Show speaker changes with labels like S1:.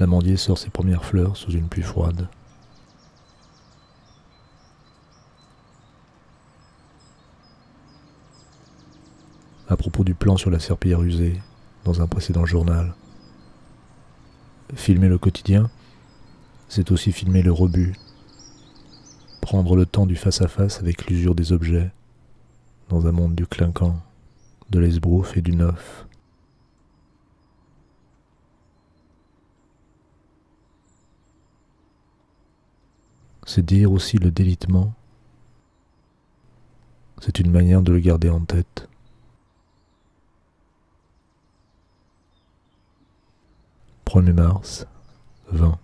S1: L'amandier sort ses premières fleurs sous une pluie froide. À propos du plan sur la serpillière usée, dans un précédent journal, filmer le quotidien, c'est aussi filmer le rebut, prendre le temps du face-à-face avec l'usure des objets, dans un monde du clinquant, de l'esbrouf et du neuf. C'est dire aussi le délitement. C'est une manière de le garder en tête. 1er mars 20.